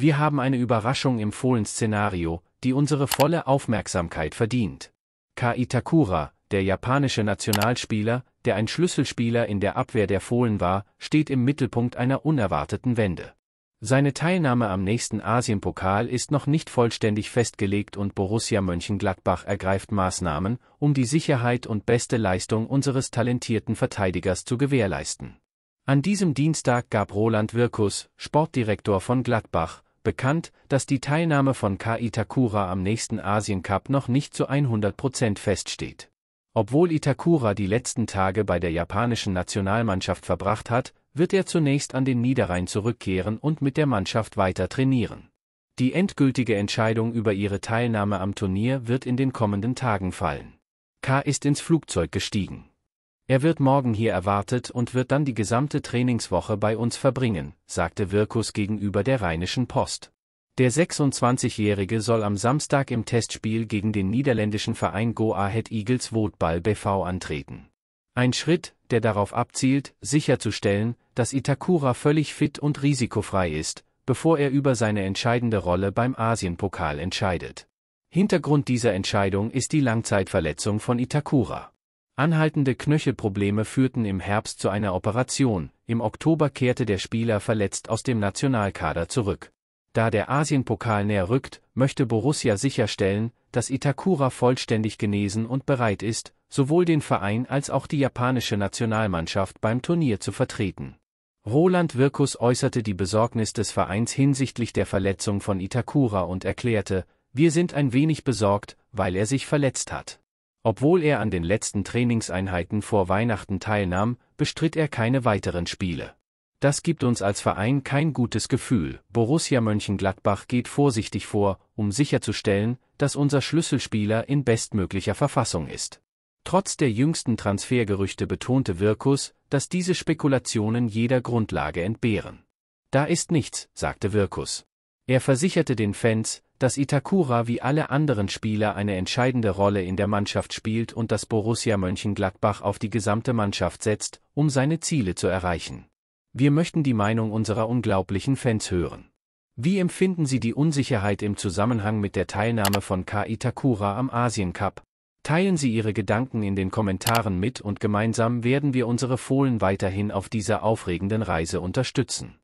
Wir haben eine Überraschung im Fohlen-Szenario, die unsere volle Aufmerksamkeit verdient. Ka Itakura, der japanische Nationalspieler, der ein Schlüsselspieler in der Abwehr der Fohlen war, steht im Mittelpunkt einer unerwarteten Wende. Seine Teilnahme am nächsten Asienpokal ist noch nicht vollständig festgelegt und Borussia Mönchengladbach ergreift Maßnahmen, um die Sicherheit und beste Leistung unseres talentierten Verteidigers zu gewährleisten. An diesem Dienstag gab Roland Wirkus, Sportdirektor von Gladbach, bekannt, dass die Teilnahme von K. Itakura am nächsten Asiencup noch nicht zu 100% feststeht. Obwohl Itakura die letzten Tage bei der japanischen Nationalmannschaft verbracht hat, wird er zunächst an den Niederrhein zurückkehren und mit der Mannschaft weiter trainieren. Die endgültige Entscheidung über ihre Teilnahme am Turnier wird in den kommenden Tagen fallen. K. ist ins Flugzeug gestiegen. Er wird morgen hier erwartet und wird dann die gesamte Trainingswoche bei uns verbringen, sagte Wirkus gegenüber der Rheinischen Post. Der 26-Jährige soll am Samstag im Testspiel gegen den niederländischen Verein Go Ahead Eagles Votball BV antreten. Ein Schritt, der darauf abzielt, sicherzustellen, dass Itakura völlig fit und risikofrei ist, bevor er über seine entscheidende Rolle beim Asienpokal entscheidet. Hintergrund dieser Entscheidung ist die Langzeitverletzung von Itakura. Anhaltende Knöchelprobleme führten im Herbst zu einer Operation, im Oktober kehrte der Spieler verletzt aus dem Nationalkader zurück. Da der Asienpokal näher rückt, möchte Borussia sicherstellen, dass Itakura vollständig genesen und bereit ist, sowohl den Verein als auch die japanische Nationalmannschaft beim Turnier zu vertreten. Roland Wirkus äußerte die Besorgnis des Vereins hinsichtlich der Verletzung von Itakura und erklärte, wir sind ein wenig besorgt, weil er sich verletzt hat. Obwohl er an den letzten Trainingseinheiten vor Weihnachten teilnahm, bestritt er keine weiteren Spiele. Das gibt uns als Verein kein gutes Gefühl. Borussia Mönchengladbach geht vorsichtig vor, um sicherzustellen, dass unser Schlüsselspieler in bestmöglicher Verfassung ist. Trotz der jüngsten Transfergerüchte betonte Wirkus, dass diese Spekulationen jeder Grundlage entbehren. Da ist nichts, sagte Wirkus. Er versicherte den Fans, dass Itakura wie alle anderen Spieler eine entscheidende Rolle in der Mannschaft spielt und dass Borussia Mönchengladbach auf die gesamte Mannschaft setzt, um seine Ziele zu erreichen. Wir möchten die Meinung unserer unglaublichen Fans hören. Wie empfinden Sie die Unsicherheit im Zusammenhang mit der Teilnahme von K. Itakura am Asien Cup? Teilen Sie Ihre Gedanken in den Kommentaren mit und gemeinsam werden wir unsere Fohlen weiterhin auf dieser aufregenden Reise unterstützen.